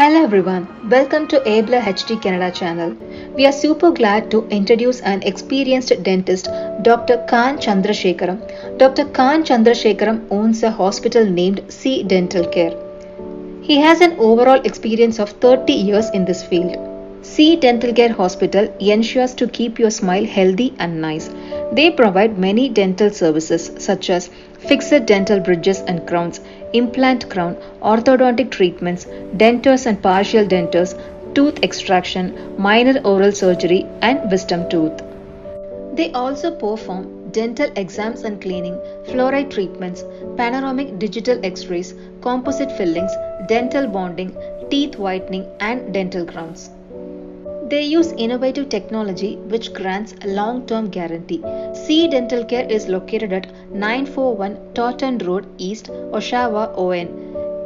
Hello everyone, welcome to Abler HD Canada channel. We are super glad to introduce an experienced dentist, Dr. Khan Chandrasekharam. Dr. Khan Chandrasekharam owns a hospital named C Dental Care. He has an overall experience of 30 years in this field. C Dental Care Hospital ensures to keep your smile healthy and nice. They provide many dental services such as fixed dental bridges and crowns, implant crown, orthodontic treatments, dentures and partial dentures, tooth extraction, minor oral surgery, and wisdom tooth. They also perform dental exams and cleaning, fluoride treatments, panoramic digital x rays, composite fillings, dental bonding, teeth whitening, and dental crowns. They use innovative technology which grants a long term guarantee. C Dental Care is located at 941 Taunton Road East, Oshawa, ON,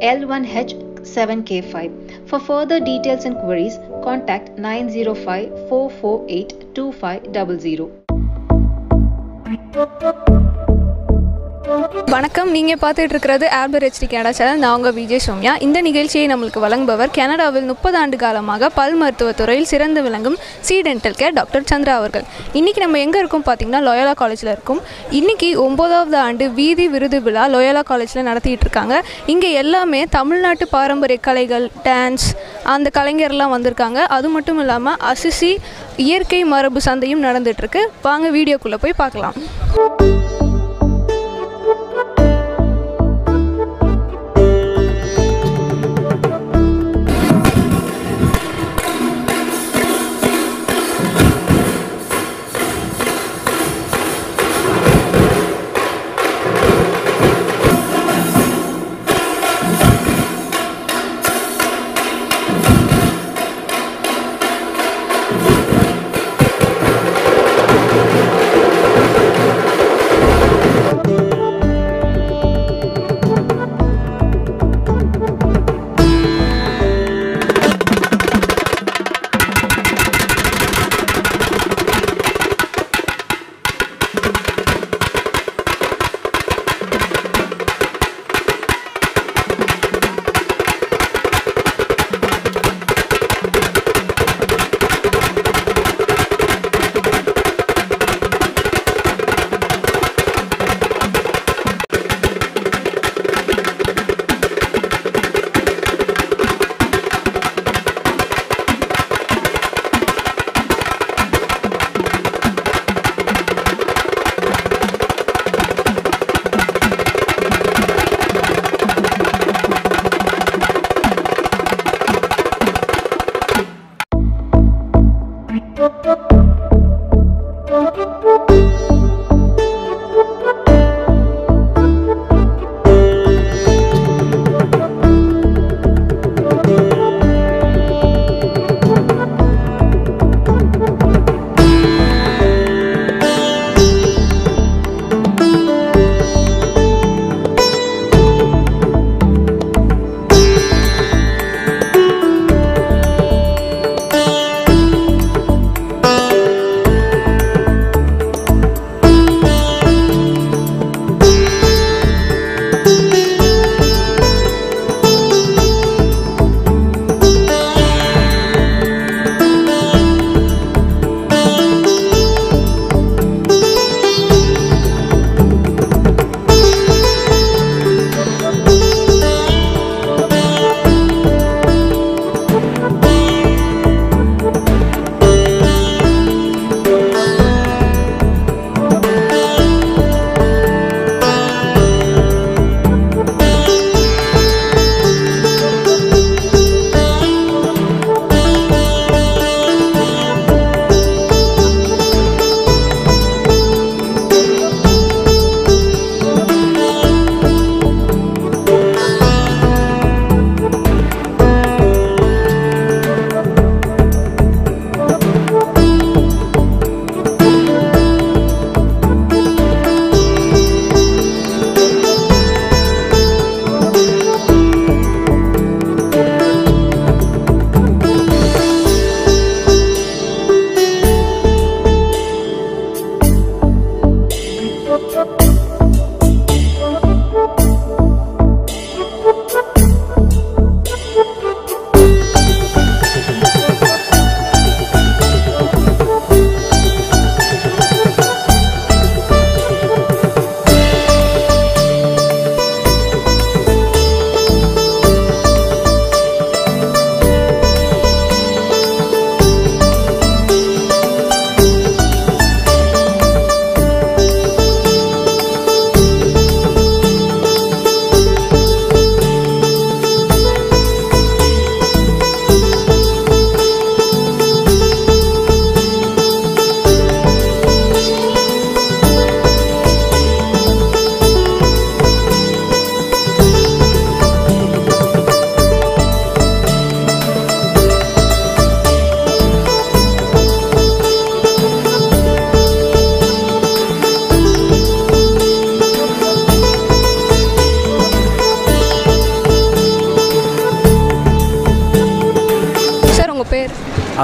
L1H7K5. For further details and queries, contact 905 448 2500. வணக்கம். நீங்கள் பார்த்துட்டு இருக்கிறது Arbor HD Canada channel நான் உங்கள் விஜய் சோம்யா. இந்த நிகழ்ச்சியை நம்மளுக்கு வழங்குபவர் கனடாவில் முப்பது ஆண்டு காலமாக பல் மருத்துவத்துறையில் சிறந்து விளங்கும் C dental care doctor Chandra அவர்கள். இன்றைக்கி நம்ம எங்கே இருக்கோம் பார்த்தீங்கன்னா லோயலா காலேஜில் இருக்கும். இன்றைக்கி ஒம்போதாவது ஆண்டு வீதி விருது விழா லோயலா காலேஜில் நடத்திட்டு இருக்காங்க இங்கே எல்லாமே தமிழ்நாட்டு பாரம்பரிய கலைகள் டான்ஸ் அந்த கலைஞர்லாம் வந்திருக்காங்க. அது மட்டும் இல்லாமல் அசிசி இயற்கை மரபு சந்தையும் நடந்துகிட்ருக்கு வாங்க வீடியோக்குள்ளே போய் பார்க்கலாம்.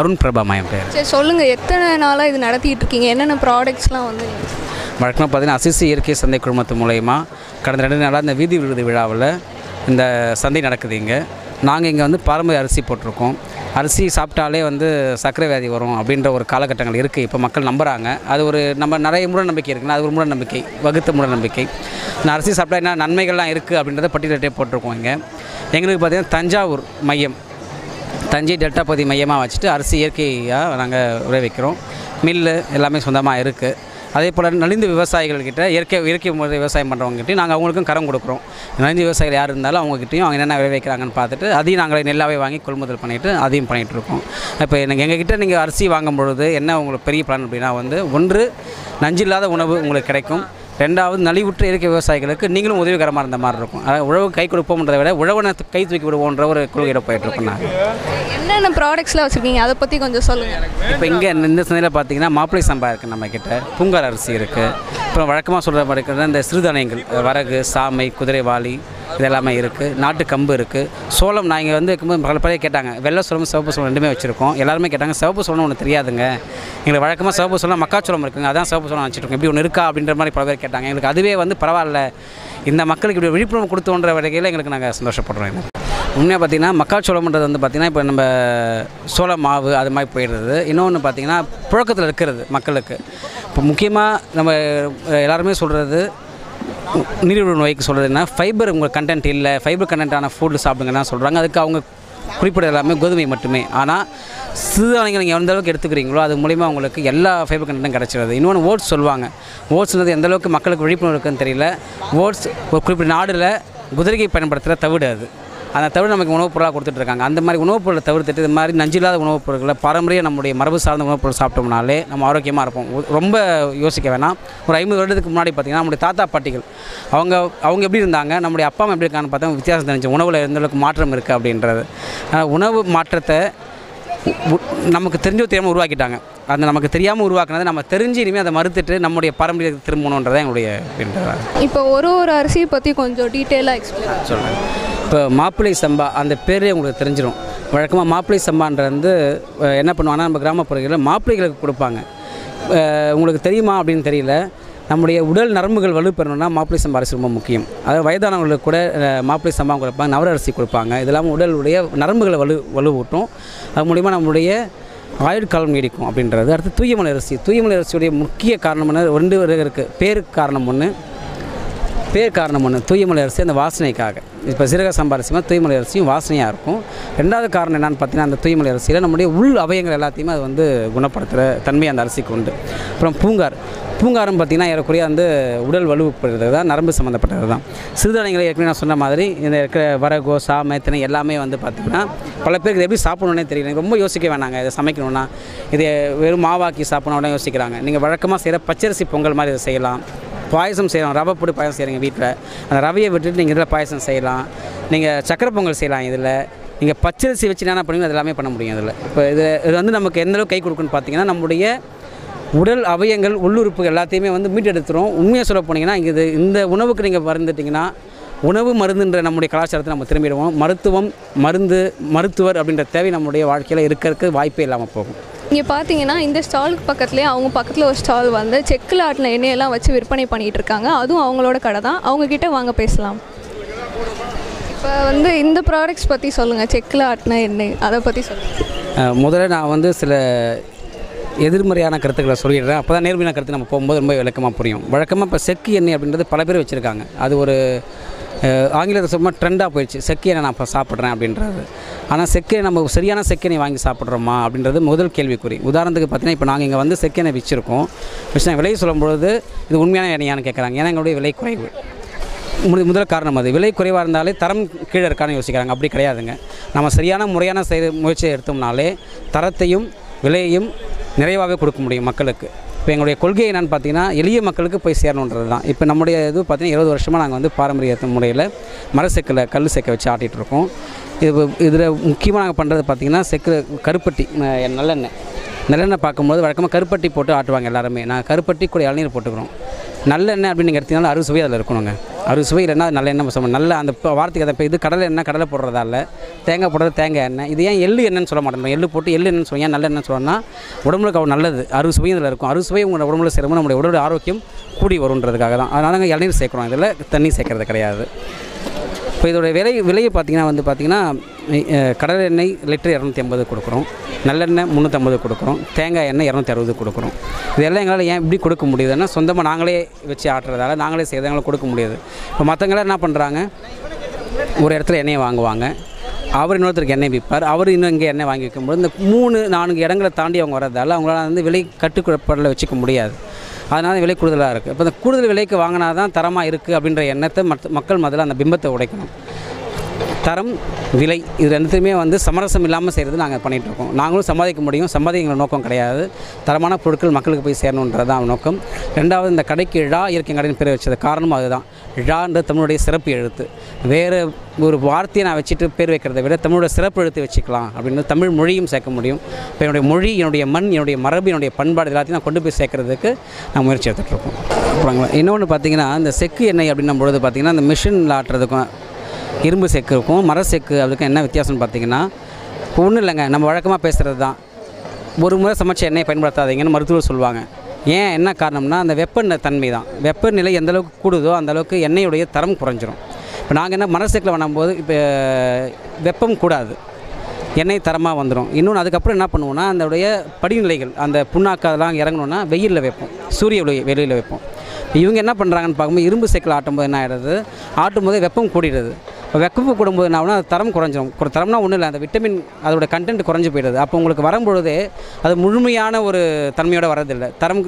அருண் பிரபாமா என் பேர். சரி சொல்லுங்கள் எத்தனை நாளாக இது நடத்திட்டு இருக்கீங்க என்னென்ன ப்ராடக்ட்ஸ்லாம் வந்து வழக்கமாக பார்த்தீங்கன்னா அசிசி இயற்கை சந்தை குழுமத்து மூலயமா கடந்த ரெண்டு நாளாக இந்த வீதி விருது விழாவில் இந்த சந்தை நடக்குது இங்கே. நாங்கள் இங்கே வந்து பாரம்பரிய அரிசி போட்டிருக்கோம். அரிசி சாப்பிட்டாலே வந்து சர்க்கரை வியாதி வரும் அப்படின்ற ஒரு காலகட்டங்கள் இருக்குது இப்போ மக்கள் நம்புகிறாங்க அது ஒரு நம்ம நிறைய மூட நம்பிக்கை இருக்குன்னா அது ஒரு மூட நம்பிக்கை வகுத்த மூட நம்பிக்கை. இந்த அரிசி சாப்பிட்டா என்ன நன்மைகள்லாம் இருக்குது அப்படின்றத பட்டியலிட்டே போட்டிருக்கோம் இங்கே. எங்களுக்கு பார்த்திங்கன்னா தஞ்சாவூர் மையம் தஞ்சை டெல்டா பகுதி மையமாக வச்சுட்டு அரிசி இயற்கையாக நாங்கள் விளைவிக்கிறோம் மில்லு எல்லாமே சொந்தமாக இருக்குது அதே போல் நலிந்து விவசாயிகள்கிட்ட இயற்கை இயற்கை முறை விவசாயம் பண்ணுறவங்ககிட்டையும் நாங்கள் அவங்களுக்கும் கரம் கொடுக்குறோம். நலிந்து விவசாயிகள் யார் இருந்தாலும் அவங்ககிட்டயும் அவங்க என்னென்ன விளைவிக்கிறாங்கன்னு பார்த்துட்டு அதையும் நாங்களே நெல்லாவே வாங்கி கொள்முதல் பண்ணிவிட்டு அதையும் பண்ணிகிட்டு இருக்கோம். இப்போ எனக்கு எங்ககிட்ட நீங்கள் அரிசி வாங்கும் பொழுது என்ன உங்களுக்கு பெரிய பிளான் அப்படின்னா வந்து ஒன்று நஞ்சில்லாத உணவு உங்களுக்கு கிடைக்கும். ரெண்டாவது நலிவுற்ற இயற்கை விவசாயிகளுக்கு நீங்களும் உதவிகரமாக இருந்த மாதிரி இருக்கும். அதாவது உழவு கை கொடுப்போம்ன்றதை விட உழவனை கை தூக்கி விடுவோன்ற ஒரு கொள்கையில் போயிட்டுருக்கோம் நாங்கள் என்னென்ன ப்ராடக்ட்ஸ்லாம் வச்சுருக்கீங்க? அதை பற்றி கொஞ்சம் சொல்லுங்கள் இப்போ இங்கே இந்த சந்தையில் பார்த்தீங்கன்னா மாப்பிளை சம்பா இருக்குது நம்ம கிட்ட பூங்கார் அரிசி இருக்குது அப்புறம் வழக்கமாக சொல்கிற மாதிரி இருக்கிறது இந்த சிறுதானியங்கள் வரகு சாமை குதிரைவாளி இது எல்லாமே இருக்குது நாட்டு கம்பு இருக்குது சோளம் நான் இங்கே வந்து இருக்கும்போது பல பழைய கேட்டாங்க. வெள்ளை சோளம் சிவப்பு சோளம் ரெண்டுமே வச்சுருக்கோம். எல்லாருமே கேட்டாங்க சிவப்பு சோளம் ஒன்று தெரியாதுங்க. எங்களுக்கு வழக்கமாக சிவப்பு சோளம் மக்காச்சோளம் இருக்குங்க. அதான் சிவப்பு சோளம் வச்சுருக்கோம் இப்படி ஒன்று இருக்கா அப்படின்ற மாதிரி பல பேர் கேட்டாங்க. எங்களுக்கு அதுவே வந்து பரவாயில்ல. இந்த மக்களுக்கு இப்படி விழிப்புணர்வு கொடுத்தோன்ற வகையில் எங்களுக்கு நாங்கள் சந்தோஷப்படுறோம் உண்மையாக பார்த்தீங்கன்னா மக்காச்சோளம்ன்றது வந்து பார்த்திங்கன்னா இப்போ நம்ம சோள மாவு அது மாதிரி போயிடுறது. இன்னொன்று பார்த்திங்கன்னா புழக்கத்தில் இருக்கிறது மக்களுக்கு. இப்போ முக்கியமாக நம்ம எல்லாருமே சொல்கிறது நீரிழிவு நோய்க்கு சொல்கிறதுன்னா ஃபைபர் உங்கள் கண்டென்ட் இல்லை. ஃபைபர் கண்டென்ட்டான ஃபுட்டு சாப்பிடுங்கன்னா சொல்கிறாங்க அதுக்கு அவங்க குறிப்பிட எல்லாமே கோதுமை மட்டுமே. ஆனால் சிறுதானியங்கள் நீங்கள் எந்த அளவுக்கு எடுத்துக்கிறீங்களோ அது மூலிமா உங்களுக்கு எல்லா ஃபைபர் கண்டென்ட்டும் கிடச்சிருது. இன்னொன்று ஓட்ஸ் சொல்லுவாங்க. ஓட்ஸ்ன்றது எந்த அளவுக்கு மக்களுக்கு விழிப்புணர்வு இருக்குன்னு தெரியல. ஓட்ஸ் ஒரு குறிப்பிட்ட நாடில் குதிரையை பயன்படுத்துகிற தவிடு அது. அந்த தவிர நமக்கு உணவுப் பொருளாக கொடுத்துட்ருக்காங்க. அந்த மாதிரி உணவுப் பொருளை தவிர்த்துட்டு இது மாதிரி நஞ்சில்லாத உணவுப் பொருட்களை பாரம்பரிய நம்முடைய மரபு சார்ந்த உணவுப் பொருள் சாப்பிட்டோம்னாலே நம்ம ஆரோக்கியமாக இருப்போம். ரொம்ப யோசிக்க வேணாம். ஒரு ஐம்பது வருடத்துக்கு முன்னாடி பார்த்திங்கன்னா நம்முடைய தாத்தா பாட்டிகள் அவங்க அவங்க எப்படி இருந்தாங்க நம்முடைய அப்பா அம்மா எப்படி இருக்காங்கன்னு பார்த்தா வித்தியாசம் தெரிஞ்சு உணவில் எந்தளவுக்கு மாற்றம் இருக்குது அப்படின்றது. உணவு மாற்றத்தை நமக்கு தெரிஞ்சோ தெரியாமல் உருவாக்கிட்டாங்க. அந்த நமக்கு தெரியாமல் உருவாக்குனதை நம்ம தெரிஞ்சு இனிமேல் அதை மறுத்துட்டு நம்முடைய பாரம்பரியத்துக்கு திரும்பணுன்றதான் எங்களுடைய இப்போ ஒரு ஒரு அரிசியை பற்றி கொஞ்சம் டீட்டெயிலாக எக்ஸ்பிளைன் சொல்கிறேன் இப்போ மாப்பிள்ளை சம்பா அந்த பேரே உங்களுக்கு தெரிஞ்சிடும் வழக்கமாக மாப்பிள்ளை சம்பான்றது வந்து என்ன பண்ணுவாங்கன்னா நம்ம கிராமப்புறங்களில் மாப்பிள்ளைகளுக்கு கொடுப்பாங்க. உங்களுக்கு தெரியுமா அப்படின்னு தெரியல. நம்முடைய உடல் நரம்புகள் வலுப்பெறணும்னா மாப்பிள்ளை சம்பா அரிசி ரொம்ப முக்கியம். அதாவது வயதானவங்களுக்கு கூட மாப்பிள்ளை சம்பா கொடுப்பாங்க நவர அரிசி கொடுப்பாங்க. இது இல்லாமல் உடலுடைய நரம்புகளை வலு வலுவூட்டும். அது மூலிமா நம்முடைய ஆயுட்காலம் நீடிக்கும் அப்படின்றது. அடுத்து தூயமலை அரிசி. தூயமலை அரிசியுடைய முக்கிய காரணம் என்ன? ரெண்டு இருக்குது பேருக்கு காரணம் ஒன்று பேர் காரணம் ஒன்று தூயமலை அரிசி அந்த வாசனைக்காக. இப்போ சிறக சம்பாரிசிமா தூய்மலை அரிசியும் வாசனையாக இருக்கும். ரெண்டாவது காரணம் என்னென்னு பார்த்தீங்கன்னா அந்த தூய்மலை அரிசியில் நம்முடைய உள் அவயங்கள் எல்லாத்தையுமே அது வந்து குணப்படுத்துகிற தன்மை அந்த அரிசிக்கு உண்டு. அப்புறம் பூங்கார் பூங்காரம் பார்த்திங்கன்னா ஏறக்குறைய வந்து உடல் வலுப்படுறது தான் நரம்பு சம்மந்தப்பட்டது தான் சிறுதானியங்களை ஏற்கனவே நான் சொன்ன மாதிரி இந்த இருக்கிற வரகோ சாமை திணை எல்லாமே வந்து பார்த்திங்கன்னா பல பேருக்கு எப்படி சாப்பிடணுன்னே தெரியல. எனக்கு ரொம்ப யோசிக்க வேணாங்க. இதை சமைக்கணும்னா இதை வெறும் மாவாக்கி சாப்பிடணும் யோசிக்கிறாங்க. நீங்கள் வழக்கமாக செய்கிற பச்சரிசி பொங்கல் மாதிரி இதை செய்யலாம். பாயசம் செய்கிறோம் ரவை போட்டு பாயசம் செய்கிறீங்க வீட்டில் அந்த ரவையை விட்டுட்டு நீங்கள் இதில் பாயசம் செய்யலாம். நீங்கள் சக்கரை பொங்கல் செய்யலாம் இதில். நீங்கள் பச்சரிசி வச்சு என்ன பண்ணுவீங்க அது எல்லாமே பண்ண முடியும் இதில். இப்போ இது இது வந்து நமக்கு எந்த அளவுக்கு கை கொடுக்குன்னு பார்த்தீங்கன்னா நம்முடைய உடல் அவயங்கள் உள்ளுறுப்பு எல்லாத்தையுமே வந்து மீட்டெடுத்துரும். உண்மையாக சொல்ல போனீங்கன்னா இங்கே இது இந்த உணவுக்கு நீங்கள் மருந்துட்டிங்கன்னா உணவு மருந்துன்ற நம்முடைய கலாச்சாரத்தை நம்ம திரும்பிடுவோம். மருத்துவம் மருந்து மருத்துவர் அப்படின்ற தேவை நம்முடைய வாழ்க்கையில் இருக்கிறதுக்கு வாய்ப்பே இல்லாமல் போகும். இங்கே பார்த்தீங்கன்னா இந்த ஸ்டாலுக்கு பக்கத்துலேயே அவங்க பக்கத்தில் ஒரு ஸ்டால் வந்து செக்கில் ஆட்டின எண்ணெயெல்லாம் வச்சு விற்பனை பண்ணிகிட்டு இருக்காங்க. அதுவும் அவங்களோட கடை தான். அவங்கக்கிட்ட வாங்க பேசலாம். இப்போ வந்து இந்த ப்ராடக்ட்ஸ் பற்றி சொல்லுங்கள் செக்கில் ஆட்டின எண்ணெய் அதை பற்றி சொல்லுங்கள் முதல்ல நான் வந்து சில எதிர்மறையான கருத்துக்களை சொல்லிடுறேன். அப்போ தான் நேர்மையான கருத்து நம்ம போகும்போது ரொம்ப விளக்கமாக புரியும். வழக்கமாக இப்போ செக்கு எண்ணெய் அப்படின்றது பல பேர் வச்சுருக்காங்க. அது ஒரு ஆங்கிலத்தில் ஆங்கிலத்தை சும்மா ட்ரெண்டாக போயிடுச்சு செக்கு நான் இப்போ சாப்பிட்றேன் அப்படின்றது ஆனால் செக்கியை நம்ம சரியான செக்கெண்ணெய் வாங்கி சாப்பிட்றோமா அப்படின்றது முதல் கேள்விக்குறி. உதாரணத்துக்கு பார்த்தீங்கன்னா இப்போ நாங்கள் இங்கே வந்து செக்கெண்ணெய் வச்சுருக்கோம். வச்சு விலை சொல்லும்பொழுது இது உண்மையான எண்ணெயான்னு கேட்குறாங்க ஏன்னா எங்களுடைய விலை குறைவு. முடி முதல் காரணம் அது. விலை குறைவாக இருந்தாலே தரம் கீழே இருக்கான்னு யோசிக்கிறாங்க. அப்படி கிடையாதுங்க. நம்ம சரியான முறையான செய் முயற்சியை எடுத்தோம்னாலே தரத்தையும் விலையையும் நிறைவாகவே கொடுக்க முடியும் மக்களுக்கு. இப்போ எங்களுடைய கொள்கை என்னென்னு பார்த்தீங்கன்னா எளிய மக்களுக்கு போய் சேரணுன்றது தான். இப்போ நம்முடைய இது பார்த்திங்கன்னா இருபது வருஷமாக நாங்கள் வந்து பாரம்பரிய முறையில் மர செக்கில் கல் செக்கை வச்சு ஆட்டிகிட்டு இருக்கோம். இது இதில் முக்கியமாக நாங்கள் பண்ணுறது பார்த்திங்கன்னா செக்கு கருப்பட்டி நல்லெண்ணெய். நல்லெண்ணெய் பார்க்கும்போது வழக்கமாக கருப்பட்டி போட்டு ஆட்டுவாங்க எல்லாருமே. நான் கருப்பட்டி கூட இளநீர் போட்டுக்கிறோம். நல்லெண்ணெய் அப்படின்னு நீங்கள் எடுத்தீங்கன்னா அறுசுவை அதில் இருக்கணுங்க. அறுசுவை இல்லைன்னா நல்ல எண்ணெய் சொல்ல நல்ல அந்த வார்த்தைக்கு அதை இப்போ இது கடலை எண்ணெய் கடலை போடுறதால தேங்காய் போடுறது தேங்காய் எண்ணெய். இது ஏன் எள்ளு எண்ணெய்னு சொல்ல மாட்டேன். எள்ளு போட்டு எள்ளு எண்ணெய்னு சொல்லுவோம் ஏன் நல்லெண்ணெய் சொல்லணும்னா உடம்புக்கு அவ்வளோ நல்லது. அறுசுவையும் இதில் இருக்கும். அறுசுவை உங்களோட உடம்புல சேரும்போது நம்மளுடைய உடல் ஆரோக்கியம் கூடி வருன்றதுக்காக தான் அதனால இளநீர் சேர்க்குறோம் இதில் தண்ணி சேர்க்கறது கிடையாது. இப்போ இதோட விலை விலையை பார்த்திங்கன்னா வந்து பார்த்திங்கன்னா அஹ், கடலை எண்ணெய் லிட்டர் இரநூத்தி ஐம்பது கொடுக்குறோம். நல்லெண்ணெய் முந்நூற்றம்பது கொடுக்குறோம். தேங்காய் எண்ணெய் இரநூத்தி அறுபது கொடுக்குறோம். இதெல்லாம் எங்களால் ஏன் இப்படி கொடுக்க முடியுதுன்னா சொந்தமாக நாங்களே வச்சு ஆட்டுறதால நாங்களே செய்யறது எங்களால் கொடுக்க முடியாது. இப்போ மற்றவங்களாம் என்ன பண்ணுறாங்க ஒரு இடத்துல எண்ணெயை வாங்குவாங்க. அவர் இன்னொருத்தருக்கு எண்ணெய் விற்பார். அவர் இன்னும் இங்கே எண்ணெய் வாங்கி வைக்கும்போது இந்த மூணு நான்கு இடங்களை தாண்டி அவங்க வரதால் அவங்களால வந்து விலை கட்டுக்குழப்படில் வச்சுக்க முடியாது. அதனால் விலை கூடுதலாக இருக்குது இப்போ இந்த கூடுதல் விலைக்கு வாங்கினா தான் தரமாக இருக்குது அப்படின்ற எண்ணத்தை மக்கள் முதல்ல அந்த பிம்பத்தை உடைக்கணும். தரம் விலை இது ரெண்டுத்தையுமே வந்து சமரசம் இல்லாமல் செய்கிறது நாங்கள் பண்ணிகிட்ருக்கோம் நாங்களும் சம்பாதிக்க முடியும். சம்பாதிக்கிற நோக்கம் கிடையாது. தரமான பொருட்கள் மக்களுக்கு போய் சேரணுன்றது தான் நோக்கம். ரெண்டாவது இந்த கடைக்கு ழா இயற்கை கடைன்னு பேர் வச்சது காரணம் அதுதான். ழான்ற தமிழுடைய சிறப்பு எழுத்து. வேறு ஒரு வார்த்தையை நான் வச்சுட்டு பேர் வைக்கிறதை விட தமிழோட சிறப்பு எழுத்து வச்சுக்கலாம் அப்படின்னு தமிழ் மொழியும் சேர்க்க முடியும். இப்போ என்னுடைய மொழி என்னுடைய மண் என்னுடைய மரபு என்னுடைய பண்பாடு எல்லாத்தையும் நான் கொண்டு போய் சேர்க்கறதுக்கு நான் முயற்சி எடுத்துகிட்ருக்கோம் அப்புறம் இன்னொன்று பார்த்தீங்கன்னா இந்த செக்கு எண்ணெய் அப்படின்னும் பொழுது பார்த்தீங்கன்னா இந்த மிஷினில் ஆட்டுறதுக்கும் இரும்பு செக்கு இருக்கும் மர செக்கு அதுக்கும் என்ன வித்தியாசம்னு பார்த்தீங்கன்னா இப்போ ஒன்றும் இல்லைங்க நம்ம வழக்கமாக பேசுகிறது தான். ஒரு முறை சமைச்ச எண்ணெயை பயன்படுத்தாதீங்கன்னு மருத்துவர் சொல்லுவாங்க. ஏன் என்ன காரணம்னா அந்த வெப்ப தன்மை தான். வெப்பநிலை எந்த அளவுக்கு கூடுதோ அந்த அளவுக்கு எண்ணெயுடைய தரம் குறைஞ்சிரும். இப்போ நாங்கள் என்ன மர செக்கில் பண்ணும்போது இப்போ வெப்பம் கூடாது. எண்ணெய் தரமாக வந்துடும் இன்னொன்று அதுக்கப்புறம் என்ன பண்ணுவோம்னா அதனுடைய படிநிலைகள் அந்த புண்ணாக்கு அதெல்லாம் இறங்கணுன்னா வெயிலில் வைப்போம். சூரிய ஒளி வெளியில் வைப்போம். இவங்க என்ன பண்ணுறாங்கன்னு பார்க்கும்போது இரும்பு சைக்கிள் ஆட்டும்போது என்ன ஆகிடுது ஆட்டும்போது வெப்பம் கூடிடுது. வெக்கப்பு வெப்பம் கூடும்போது என்ன அது தரம் குறைஞ்சிடும் ஒரு தரம்னா ஒன்றும் இல்லை. அந்த விட்டமின் அதோட கண்டென்ட் குறைஞ்சு போயிடுது. அப்போ உங்களுக்கு வரும்பொழுதே அது முழுமையான ஒரு தன்மையோட வரதில்லை தரம்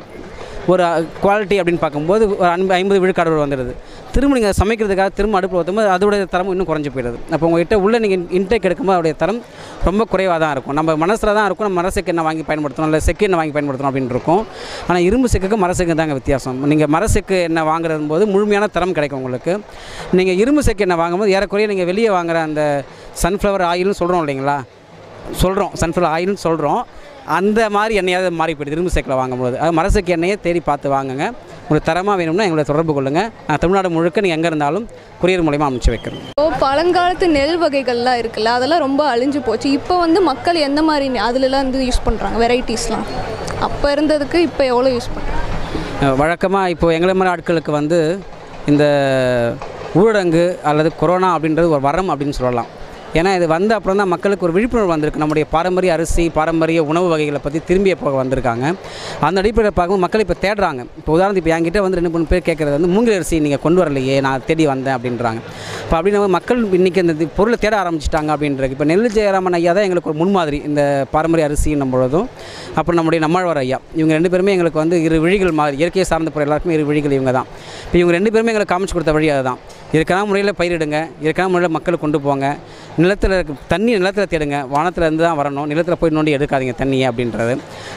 ஒரு குவாலிட்டி அப்படின்னு பார்க்கும்போது ஒரு அன்பு ஐம்பது விழுக்காடு வந்துடுது. திரும்ப நீங்கள் சமைக்கிறதுக்காக திரும்ப அடுப்பில் ஊற்றும்போது அதோடைய தரம் இன்னும் குறைஞ்சி போயிடுது. அப்போ உங்கள்கிட்ட உள்ள நீங்கள் இன்டேக் எடுக்கும்போது அதோடைய தரம் ரொம்ப குறைவாக தான் இருக்கும். நம்ம மனசில் தான் இருக்கும். நம்ம மரசுக்கு என்ன வாங்கி பயன்படுத்தணும்? இல்லை செக்கு என்ன வாங்கி பயன்படுத்தணும் அப்படின்னு இருக்கும். ஆனால் இரும்பு செக்குக்கு மரசெக்கு தாங்க வித்தியாசம். நீங்கள் மரசுக்கு என்ன வாங்குறது போது முழுமையான தரம் கிடைக்கும் உங்களுக்கு. நீங்கள் இரும்பு செக்கு என்ன வாங்கும்போது ஏறக்குறைய நீங்கள் வெளியே வாங்குற அந்த சன்ஃப்ளவர் ஆயில்னு சொல்கிறோம் இல்லைங்களா? சொல்கிறோம் சன்ஃப்ளவர் ஆயில்னு சொல்கிறோம் அந்த மாதிரி எண்ணெயாவது மாறி போயிடுது. இரும்பு செக்கில் வாங்கும்போது. அது மரசெக்கு எண்ணெயை தேடி பார்த்து வாங்குங்க. உங்களுக்கு தரமாக வேணும்னா எங்களை தொடர்பு கொள்ளுங்கள் நான் தமிழ்நாடு முழுக்க நீங்கள் எங்கே இருந்தாலும் கொரியர் மூலயமா அனுப்பிச்சு வைக்கிறோம் இப்போ பழங்காலத்து நெல் வகைகள்லாம் இருக்குல்ல அதெல்லாம் ரொம்ப அழிஞ்சு போச்சு. இப்போ வந்து மக்கள் எந்த மாதிரி அதுலலாம் வந்து யூஸ் பண்ணுறாங்க வெரைட்டிஸ்லாம் அப்போ இருந்ததுக்கு இப்போ எவ்வளோ யூஸ் பண்ணுறாங்க வழக்கமாக இப்போ எங்களை மாதிரி ஆட்களுக்கு வந்து இந்த ஊரடங்கு அல்லது கொரோனா அப்படின்றது ஒரு வரம் அப்படின்னு சொல்லலாம். ஏன்னா இது வந்த அப்புறம் தான் மக்களுக்கு ஒரு விழிப்புணர்வு வந்திருக்கு. நம்முடைய பாரம்பரிய அரிசி பாரம்பரிய உணவு வகைகளை பற்றி திரும்பிய போக வந்திருக்காங்க. அந்த அடிப்படையில் பார்க்கும் மக்கள் இப்போ தேடுறாங்க. இப்போ உதாரணத்துக்கு இப்போ என்கிட்ட வந்து ரெண்டு மூணு பேர் கேட்குறது வந்து மூங்கில் அரிசி நீங்கள் கொண்டு வரலையே நான் தேடி வந்தேன் அப்படின்றாங்க. இப்போ அப்படின்னா மக்கள் இன்றைக்கி இந்த பொருளை தேட ஆரம்பிச்சிட்டாங்க அப்படின்றது. இப்போ நெல் ஜெயராமன் ஐயா தான் எங்களுக்கு ஒரு முன்மாதிரி இந்த பாரம்பரிய அரிசின்னும் பொழுதும். அப்புறம் நம்முடைய நம்மாழ்வார் ஐயா. இவங்க ரெண்டு பேருமே எங்களுக்கு வந்து இரு விழிகள் மாதிரி இயற்கையை சார்ந்த பொருள் எல்லாருக்குமே இரு விழிகள் இவங்க தான் இப்போ இவங்க ரெண்டு பேருமே எங்களுக்கு காமிச்சு கொடுத்த வழி அதுதான். இதுக்கான முறையில் பயிரிடுங்க இதுக்கான முறையில் மக்களை கொண்டு போங்க. நிலத்தில் தண்ணி நிலத்தில் தேடுங்க. வானத்தில் இருந்து தான் வரணும். நிலத்தில் போய் நோண்டி எடுக்காதீங்க தண்ணியை அப்படின்றது.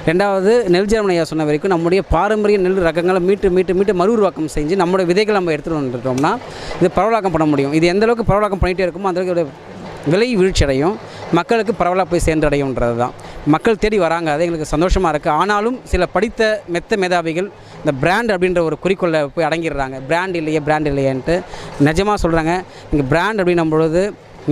ரெண்டாவது நெல் ஜெர்மனையா சொன்ன வரைக்கும் நம்முடைய பாரம்பரிய நெல் ரகங்களை மீட்டு மீட்டு மீட்டு மறு உருவாக்கம் செஞ்சு நம்மளுடைய விதைகள் நம்ம எடுத்துகிட்டு வந்துட்டோம்னா இது பரவலாக்கம் பண்ண முடியும். இது எந்த அளவுக்கு பரவலாக்கம் பண்ணிகிட்டே இருக்குமோ அந்தளவுக்கு விலை வீழ்ச்சி அடையும் மக்களுக்கு பரவலாக போய் சேர்ந்தடையும்ன்றது தான் மக்கள் தேடி வராங்க. அது எங்களுக்கு சந்தோஷமாக இருக்குது ஆனாலும் சில படித்த மெத்த மேதாவிகள் இந்த பிராண்ட் அப்படின்ற ஒரு குறிக்கோளை போய் அடங்கிடுறாங்க. பிராண்ட் இல்லையே பிராண்ட் இல்லையேன்ட்டு நிஜமாக சொல்கிறாங்க இங்கே பிராண்ட் அப்படின்னும் பொழுது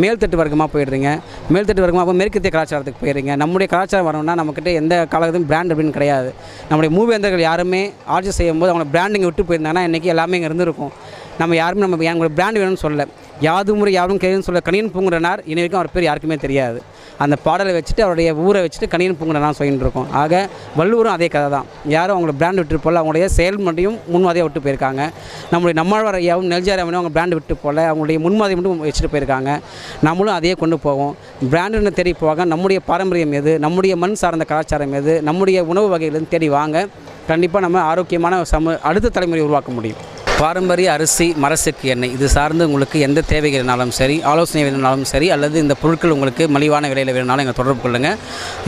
மேல்தட்டு வர்க்கமாக போயிடுறீங்க. மேல்தட்டு வர்க்கமாக போய் மேற்கத்திய கலாச்சாரத்துக்கு போயிடுறீங்க. நம்முடைய கலாச்சாரம் வரணும்னா நம்மக்கிட்ட எந்த காலகட்டத்திலும் பிராண்ட் அப்படின்னு கிடையாது. நம்முடைய மூவேந்தர்கள் யாருமே ஆட்சி செய்யும்போது அவங்க பிராண்டிங்கை விட்டு போயிருந்தாங்கன்னா இன்றைக்கி எல்லாமே இங்கே இருந்திருக்கும். நம்ம யாருமே நம்ம எங்களுக்கு பிராண்ட் வேணும்னு சொல்லலை. யாது முறை யாரும் கேள்வின்னு சொல்ல கணியன் பூங்குறனார் இனி வரைக்கும் அவர் பேர் யாருக்குமே தெரியாது. அந்த பாடலை வச்சுட்டு அவருடைய ஊரை வச்சுட்டு கணியன் பூங்குறனார் சொல்லிட்டு இருக்கோம். ஆக வள்ளுவரும் அதே கதை தான். யாரும் அவங்களோட பிராண்ட் விட்டு போல அவங்களுடைய செயல்முறையும் முன்மாதிரியாக விட்டு போயிருக்காங்க. நம்முடைய நம்மாழ்வார் ஐயாவும் நெல்ஜாராமனும் அவங்க பிராண்ட் விட்டு போல அவங்களுடைய முன்மாதிரி மட்டும் வச்சுட்டு போயிருக்காங்க. நம்மளும் அதையே கொண்டு போவோம். பிராண்டுன்னு தேடி போக நம்முடைய பாரம்பரியம் எது? நம்முடைய மண் சார்ந்த கலாச்சாரம் எது? நம்முடைய உணவு வகையிலேருந்து தேடி வாங்க. கண்டிப்பாக நம்ம ஆரோக்கியமான சம அடுத்த தலைமுறை உருவாக்க முடியும். பாரம்பரிய அரிசி மரசெக்கு எண்ணெய். இது சார்ந்து உங்களுக்கு எந்த தேவைகள்னாலும் சரி ஆலோசனை வேணும்னாலும் சரி அல்லது இந்த பொருட்கள் உங்களுக்கு மலிவான விலையில் வேணும்னாலும் எங்கள் தொடர்பு கொள்ளுங்கள்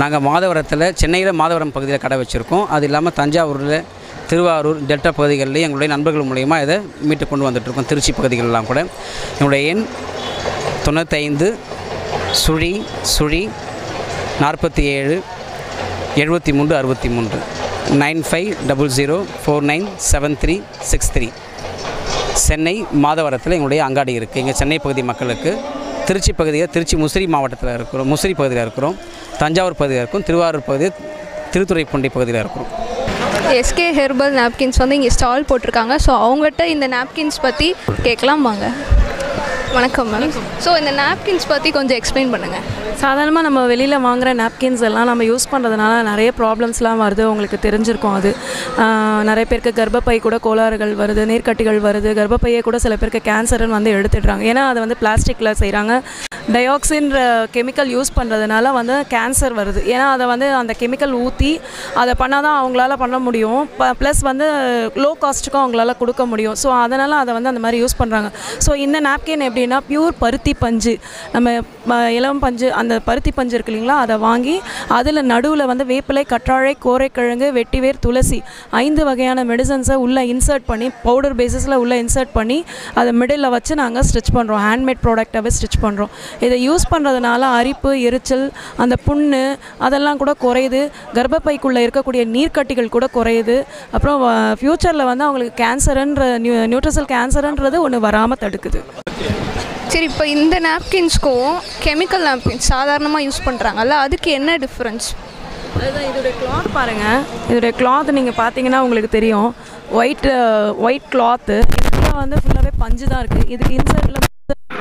நாங்கள் மாதவரத்தில் சென்னையில் மாதவரம் பகுதியில் கடை வச்சுருக்கோம். அது இல்லாமல் தஞ்சாவூரில் திருவாரூர் டெல்டா பகுதிகளில் எங்களுடைய நண்பர்கள் மூலயமா இதை மீட்டு கொண்டு வந்துட்டுருக்கோம் திருச்சி பகுதிகளெலாம் கூட. என்னுடைய எண் தொண்ணூத்தைந்து சுழி சுழி நாற்பத்தி ஏழு எழுபத்தி மூன்று அறுபத்தி மூன்று. Nine five double zero four nine seven three six three. Chennai மாதவரத்தில் எங்களுடைய அங்காடி இருக்குது எங்கள் சென்னை பகுதி மக்களுக்கு திருச்சி பகுதியில் திருச்சி முசிறி மாவட்டத்தில் இருக்கிறோம். முசிறி பகுதியில் இருக்கிறோம். தஞ்சாவூர் பகுதியில் இருக்கும். திருவாரூர் பகுதி திருத்துறைப்பூண்டி பகுதியில் இருக்கிறோம். எஸ்கே ஹெர்பல் நாப்கின்ஸ் வந்து இங்கே ஸ்டால் போட்டிருக்காங்க. ஸோ அவங்ககிட்ட இந்த நாப்கின்ஸ் பற்றி கேட்கலாம் வாங்க. வணக்கம் மேம் ஸோ இந்த நாப்கின்ஸ் பற்றி கொஞ்சம் எக்ஸ்பிளைன் பண்ணுங்கள் சாதாரணமாக நம்ம வெளியில் வாங்குகிற நாப்கின்ஸ் எல்லாம் நம்ம யூஸ் பண்ணுறதுனால நிறைய ப்ராப்ளம்ஸ்லாம் வருது. உங்களுக்கு தெரிஞ்சிருக்கும் அது. நிறைய பேருக்கு கர்ப்பப்பை கூட கோளாறுகள் வருது நீர்க்கட்டிகள் வருது. கர்ப்பப்பையே கூட சில பேருக்கு கேன்சர்னு வந்து எடுத்துடுறாங்க. ஏன்னா அதை வந்து பிளாஸ்டிக்கில் செய்கிறாங்க டயாக்சின்ற கெமிக்கல் யூஸ் பண்ணுறதுனால வந்து கேன்சர் வருது. ஏன்னா அதை வந்து அந்த கெமிக்கல் ஊற்றி அதை பண்ணால் தான் அவங்களால பண்ண முடியும். ப்ளஸ் வந்து லோ காஸ்ட்டுக்கும் அவங்களால கொடுக்க முடியும். ஸோ அதனால் அதை வந்து அந்த மாதிரி யூஸ் பண்ணுறாங்க ஸோ இந்த நாப்கின் எப்படி அப்படின்னா பியூர் பருத்தி பஞ்சு. நம்ம இளம் பஞ்சு அந்த பருத்தி பஞ்சு இருக்கு இல்லைங்களா அதை வாங்கி அதில் நடுவில் வந்து வேப்பிலை கற்றாழை கோரைக்கிழங்கு வெட்டிவேர் துளசி ஐந்து வகையான மெடிசன்ஸை உள்ளே இன்சர்ட் பண்ணி பவுடர் பேசிஸில் உள்ளே இன்சர்ட் பண்ணி அதை மிடில் வச்சு நாங்கள் ஸ்டிச் பண்ணுறோம் ஹேண்ட்மேட் ப்ராடக்டாகவே ஸ்டிச் பண்ணுறோம் இதை யூஸ் பண்ணுறதுனால அரிப்பு எரிச்சல் அந்த புண்ணு அதெல்லாம் கூட குறையுது. கர்ப்பப்பைக்குள்ளே இருக்கக்கூடிய நீர்க்கட்டிகள் கூட குறையுது. அப்புறம் ஃப்யூச்சரில் வந்து அவங்களுக்கு கேன்சருன்ற நியூ நியூட்ரசல் கேன்சருன்றது ஒன்று வராமல் தடுக்குது. சரி இப்போ இந்த நாப்கின்ஸ்க்கும் கெமிக்கல் நாப்கின்ஸ் சாதாரணமாக யூஸ் பண்ணுறாங்கல்ல அதுக்கு என்ன டிஃப்ரென்ஸ் அதுதான் இதோடைய கிளாத் பாருங்கள் இதோடைய கிளாத் நீங்கள் பார்த்தீங்கன்னா உங்களுக்கு தெரியும். ஒயிட் ஒயிட் கிளாத்து இதில் வந்து ஃபுல்லாகவே பஞ்சு தான் இருக்குது இதுக்கு இன்சைடில்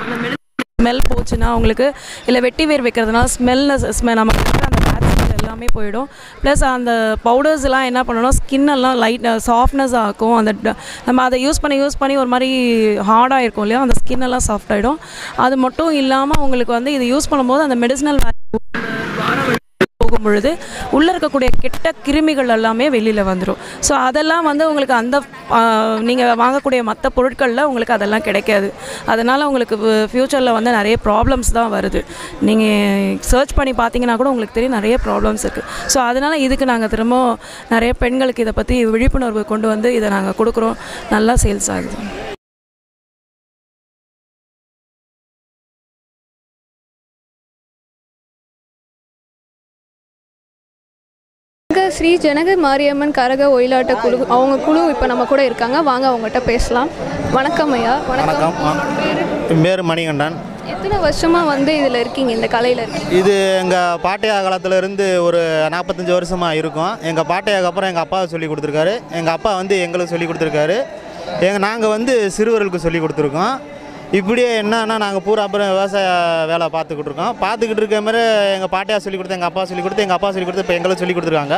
அந்த ஸ்மெல் போச்சுன்னா உங்களுக்கு இல்லை வெட்டி வேர் வைக்கிறதுனால ஸ்மெல்ல ஸ்மெல் நமக்கு இருக்கிற அந்த பேட் ஸ்மெல் எல்லாமே போயிடும். ப்ளஸ் அந்த பவுடர்ஸ் எல்லாம் என்ன பண்ணணும்? ஸ்கின் எல்லாம் லைட் சாஃப்ட்னஸ் ஆக்கும். அந்த நம்ம அதை யூஸ் பண்ணி யூஸ் பண்ணி ஒரு மாதிரி ஹார்டாக இருக்கும் இல்லையா? அந்த ஸ்கின் எல்லாம் சாஃப்ட் ஆகிடும் அது மட்டும் இல்லாமல் உங்களுக்கு வந்து இது யூஸ் பண்ணும்போது அந்த மெடிசினல் போகும் பொழுது உள்ளே இருக்கக்கூடிய கெட்ட கிருமிகள் எல்லாமே வெளியில் வந்துடும் ஸோ அதெல்லாம் வந்து உங்களுக்கு அந்த நீங்கள் வாங்கக்கூடிய மற்ற பொருட்களில் உங்களுக்கு அதெல்லாம் கிடைக்காது. அதனால் உங்களுக்கு ஃப்யூச்சரில் வந்து நிறைய ப்ராப்ளம்ஸ் தான் வருது. நீங்கள் சர்ச் பண்ணி பார்த்தீங்கன்னா கூட உங்களுக்கு தெரியும் நிறைய ப்ராப்ளம்ஸ் இருக்குது ஸோ அதனால் இதுக்கு நாங்கள் திரும்ப நிறைய பெண்களுக்கு இதை பற்றி விழிப்புணர்வு கொண்டு வந்து இதை நாங்கள் கொடுக்குறோம். நல்லா சேல்ஸ் ஆகுது. ஸ்ரீ ஜனக மாரியம்மன் கரக ஒயிலாட்ட குழு அவங்க குழு இப்போ நம்ம கூட இருக்காங்க. வாங்க அவங்ககிட்ட பேசலாம். வணக்கம் ஐயா. வணக்கம். பேர்? மணிகண்டன். எத்தனை வருஷமாக வந்து இதில் இருக்கீங்க இந்த கலையில் இருக்கீங்க? இது எங்கள் பாட்டையா காலத்துல இருந்து ஒரு நாற்பத்தஞ்சு வருஷமாக இருக்கும். எங்கள் பாட்டையாக்கு அப்புறம் எங்கள் அப்பா சொல்லி கொடுத்துருக்காரு. எங்கள் அப்பா வந்து எங்களுக்கு சொல்லி கொடுத்துருக்காரு. எங்கள் நாங்கள் வந்து சிறுவர்களுக்கு சொல்லி கொடுத்துருக்கோம். இப்படியே என்னன்னா நாங்கள் பூரா அப்புறம் விவசாய வேலை பார்த்துக்கிட்டு இருக்கோம். பார்த்துக்கிட்டு இருக்க மாதிரி எங்கள் பாட்டையா சொல்லி கொடுத்து எங்கள் அப்பா சொல்லி கொடுத்து எங்கள் அப்பா சொல்லி கொடுத்து இப்போ எங்களுக்கு சொல்லி கொடுத்துருக்காங்க.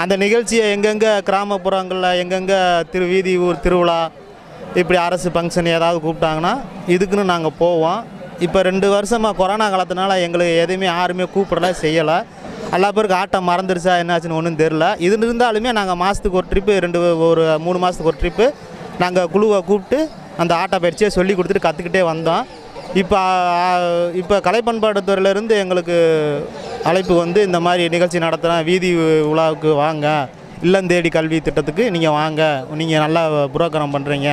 அந்த நிகழ்ச்சியை எங்கெங்கே கிராமப்புறங்களில் எங்கெங்கே திரு வீதி ஊர் திருவிழா இப்படி அரசு ஃபங்க்ஷன் ஏதாவது கூப்பிட்டாங்கன்னா இதுக்குன்னு நாங்கள் போவோம். இப்போ ரெண்டு வருஷமாக கொரோனா காலத்தினால எங்களுக்கு எதுவுமே யாருமே கூப்பிடல செய்யலை. எல்லா பேருக்கு ஆட்டம் மறந்துருச்சா என்னாச்சுன்னு ஒன்றும் தெரில இது இருந்தாலுமே நாங்கள் மாதத்துக்கு ஒரு ட்ரிப்பு ரெண்டு ஒரு மூணு மாதத்துக்கு ஒரு ட்ரிப்பு நாங்கள் குழுவை கூப்பிட்டு அந்த ஆட்ட பயிற்சியை சொல்லி கொடுத்துட்டு கற்றுக்கிட்டே வந்தோம். இப்போ இப்போ கலைப்பண்பாட்டுத்துறையிலேருந்து எங்களுக்கு அழைப்பு வந்து இந்த மாதிரி நிகழ்ச்சி நடத்துகிறேன் வீதி உலாவுக்கு வாங்க இல்லம் தேடி கல்வி திட்டத்துக்கு நீங்கள் வாங்க நீங்கள் நல்லா புரோக்கரம் பண்ணுறீங்க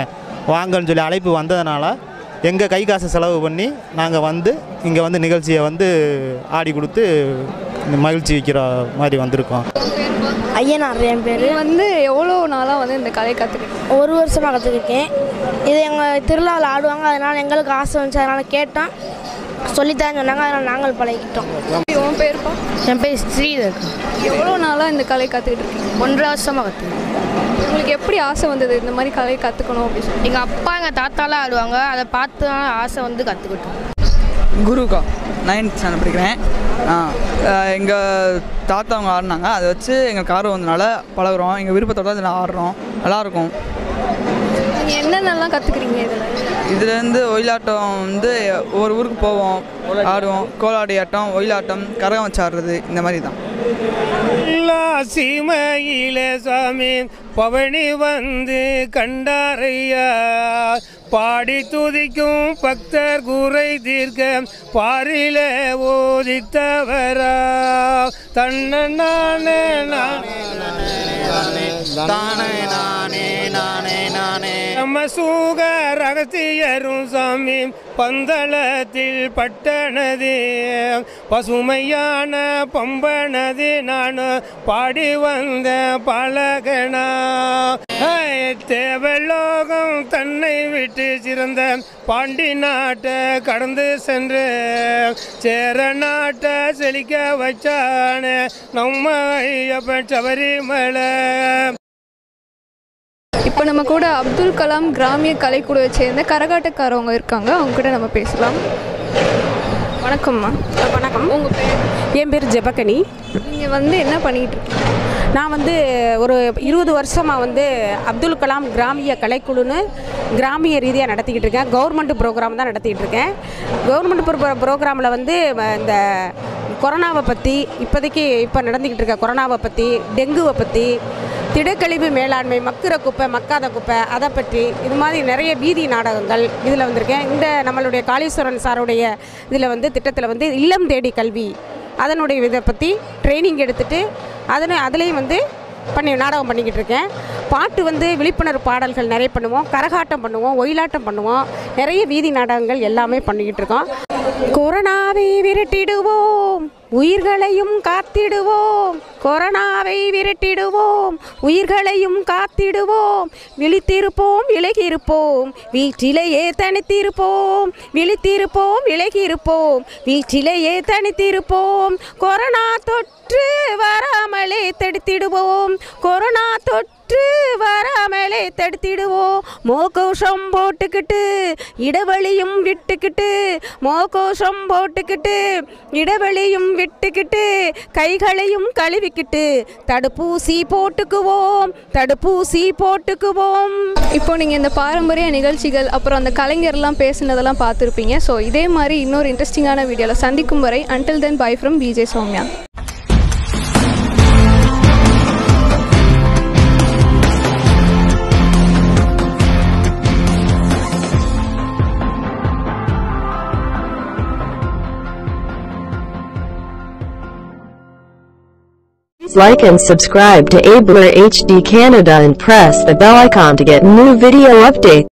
வாங்கன்னு சொல்லி அழைப்பு வந்ததுனால எங்கள் கை காசை செலவு பண்ணி நாங்கள் வந்து இங்கே வந்து நிகழ்ச்சியை வந்து ஆடி கொடுத்து இந்த மகிழ்ச்சி வைக்கிற மாதிரி வந்திருக்கோம். ஐயனார் என் பேர். வந்து எவ்வளோ நாளாக வந்து இந்த கலை கற்றுக்கிட்டீங்க ஒரு வருஷமாக கற்றுக்கிட்டேன் இது எங்கள் திருவிழாவில் ஆடுவாங்க அதனால் எங்களுக்கு ஆசை வந்துச்சு அதனால் கேட்டோம். சொல்லித்தரேன்னு சொன்னாங்க அதனால் நாங்கள் பழகிட்டோம் உன் பேருப்பா என் பேர் ஸ்ரீதர். எவ்வளோ நாளாக இந்த கலை கற்றுக்கிட்டு இருக்கீங்க ஒன்றரை வருஷமாக கற்றுக்கிட்டேன் உங்களுக்கு எப்படி ஆசை வந்தது? இந்த மாதிரி கலை கற்றுக்கணும் அப்படின்னு எங்கள் அப்பா எங்கள் தாத்தாலாம் ஆடுவாங்க. அதை பார்த்து தான் ஆசை வந்து கற்றுக்கிட்டோம் குருக்கா? நைன்த் ஸ்டாண்டர்ட் படிக்கிறேன். எங்கள் தாத்தா அவங்க ஆடினாங்க. அதை வச்சு எங்களுக்கு ஆர்வம் வந்தனால பழகுறோம். எங்கள் விருப்பத்தோட இதில் ஆடுறோம். நல்லாயிருக்கும். நீங்கள் என்னென்னலாம் கற்றுக்குறீங்க இதில்? இதுலேருந்து ஒயிலாட்டம் வந்து ஒரு ஊருக்கு போவோம். ஆடுவோம். கோலாடி ஆட்டம் ஒயிலாட்டம் கரகம் வச்சு ஆடுறது. இந்த மாதிரி தான். சீமையிலே சுவாமி. பவனி வந்து கண்டாரையா பாடி துதிக்கும் பக்தர் குறை தீர்க்க பாரிலே ஓதித்தவரா தன்னே தானே தானே நானே நானே நானே நம்ம சூக ரகசியரும் சாமி பந்தளத்தில் பட்டனது. பசுமையான பம்பனது நான் பாடி வந்த பழகனா. தேவலோகம் தன்னை விட்டு சிறந்த பாண்டி நாட்டை கடந்து சென்று சேர நாட்டை செழிக்க வச்சானே நம்ம ஐயப்பன் சபரிமலை. இப்போ நம்ம கூட அப்துல் கலாம் கிராமிய கலைக்குழுவை சேர்ந்த கரகாட்டக்காரவங்க இருக்காங்க. அவங்க கூட நம்ம பேசலாம். வணக்கம்மா. வணக்கம். உங்கள் பேர்? என் பேர் ஜெபக்கனி நீங்கள் வந்து என்ன பண்ணிகிட்டு இருக்கீங்க? நான் வந்து ஒரு இருபது வருஷமாக வந்து அப்துல் கலாம் கிராமிய கலைக்குழுன்னு கிராமிய ரீதியாக நடத்திக்கிட்டு இருக்கேன். கவர்மெண்ட் ப்ரோக்ராம் தான் நடத்திக்கிட்டு இருக்கேன். கவர்மெண்ட் ப்ரோக்ராமில் வந்து வ- இந்த கொரோனாவை பற்றி இப்போதைக்கு இப்போ நடந்துக்கிட்டு இருக்க கொரோனாவை பற்றி டெங்குவை பற்றி திடக்கழிவு மேலாண்மை மக்குற குப்பை மக்காத குப்பை அதை பற்றி இது மாதிரி நிறைய வீதி நாடகங்கள் இதில் வந்திருக்கேன். இந்த நம்மளுடைய காளீஸ்வரன் சாருடைய இதில் வந்து திட்டத்தில் வந்து இல்லம் தேடி கல்வி அதனுடைய இதை பற்றி ட்ரைனிங் எடுத்துட்டு அதனை அதுலேயும் வந்து பண்ணி நாடகம் பண்ணிக்கிட்டு இருக்கேன். பாட்டு வந்து விழிப்புணர்வு பாடல்கள் நிறைய பண்ணுவோம். கரகாட்டம் பண்ணுவோம் ஒயிலாட்டம் பண்ணுவோம். நிறைய வீதி நாடகங்கள் எல்லாமே பண்ணிக்கிட்டு இருக்கோம். கொரோனாவை விரட்டிடுவோம். உயிர்களையும் காத்திடுவோம். கொரோனாவை விரட்டிடுவோம். உயிர்களையும் காத்திடுவோம். விழித்திருப்போம் விலகியிருப்போம். வீட்டிலேயே தனித்திருப்போம். விழித்திருப்போம் விலகியிருப்போம். வீட்டிலேயே தனித்திருப்போம். கொரோனா தொற்று வராமலே தடுத்திடுவோம். கொரோனா தொற்று வராமலே தடுத்திடுவோம். மோகோஷம் போட்டுக்கிட்டு இடைவெளியும் விட்டுக்கிட்டு மோகோஷம் போட்டுக்கிட்டு இடைவெளியும் விட்டுக்கிட்டு கைகளையும் கழுவிக்கிட்டு தடுப்பூசி போட்டுக்குவோம் தடுப்பூசி போட்டுக்குவோம். இப்போ நீங்கள் இந்த பாரம்பரிய நிகழ்ச்சிகள் அப்புறம் அந்த கலைஞர்லாம் பேசுனதெல்லாம் பார்த்துருப்பீங்க. ஸோ இதே மாதிரி இன்னொரு இன்ட்ரெஸ்டிங்கான வீடியோவில் சந்திக்கும் வரை until then bye from Vijay Soumya Like and subscribe to Abler HD Canada and press the bell icon to get new video updates.